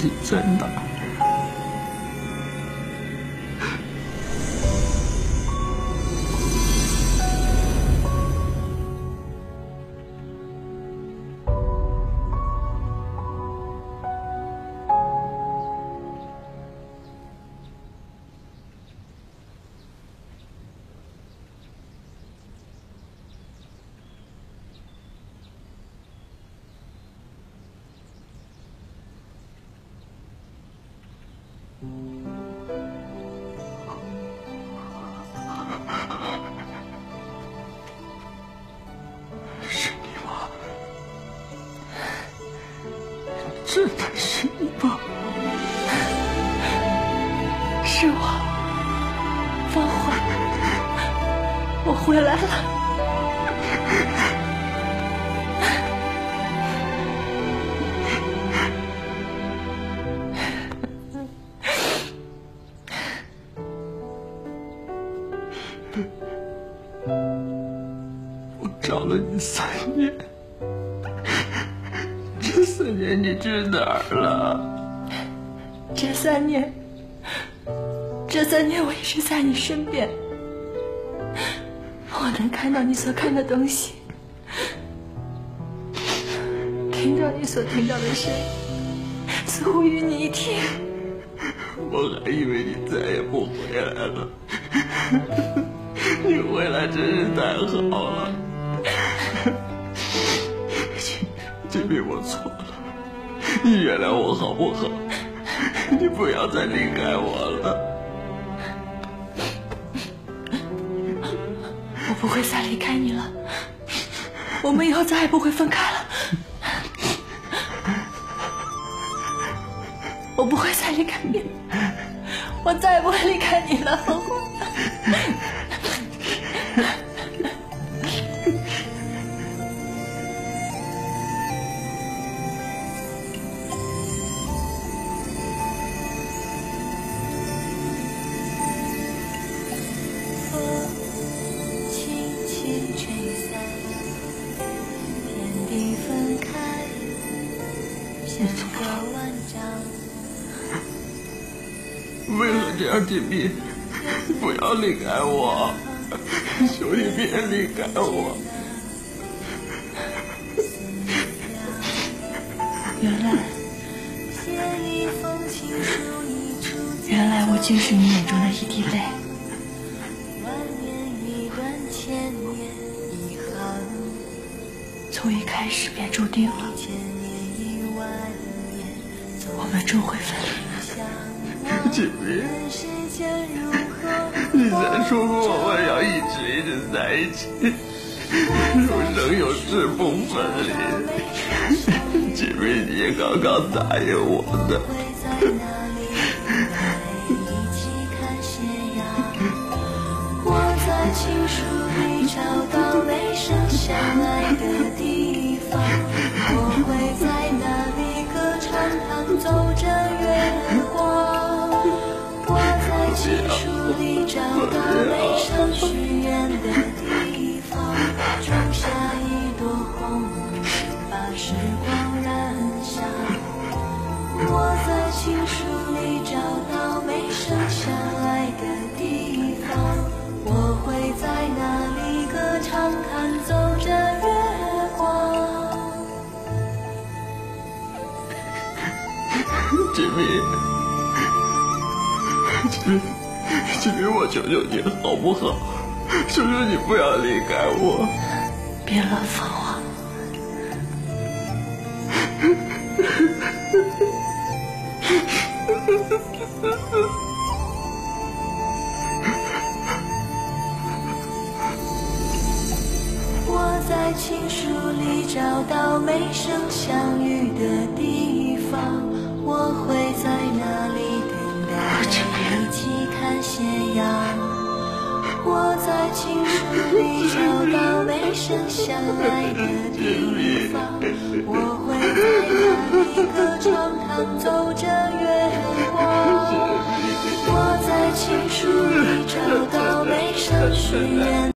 你在哪真的是你吗？是我，芳华，我回来了。我找了你三年，这三年你去哪儿了？这三年，这三年我一直在你身边，我能看到你所看的东西，听到你所听到的声音，似乎与你一体。我还以为你再也不回来了，你回来真是太好了。金金明，我错了，你原谅我好不好？你不要再离开我了。我不会再离开你了，我们以后再也不会分开了。我不会再离开你，我再也不会离开你了，为何这样，金明？不要离开我，求你别离开我。原来，原来我竟是你眼中的一滴泪。从一开始便注定了，们终会分离。相金明，问世间如何？你曾说过我们要一直一直在一起，永生有世不分离。姐妹，你也刚刚答应我的。金明，金明，金明，我求求你好不好？求求你不要离开我。别乱放话，我在情书里找到没生相遇的地方，我会在那里等待一起看斜阳。我在情书里找到没生相爱的地方，我会在那里歌唱，弹奏着月光。我在情书里找到没生许愿。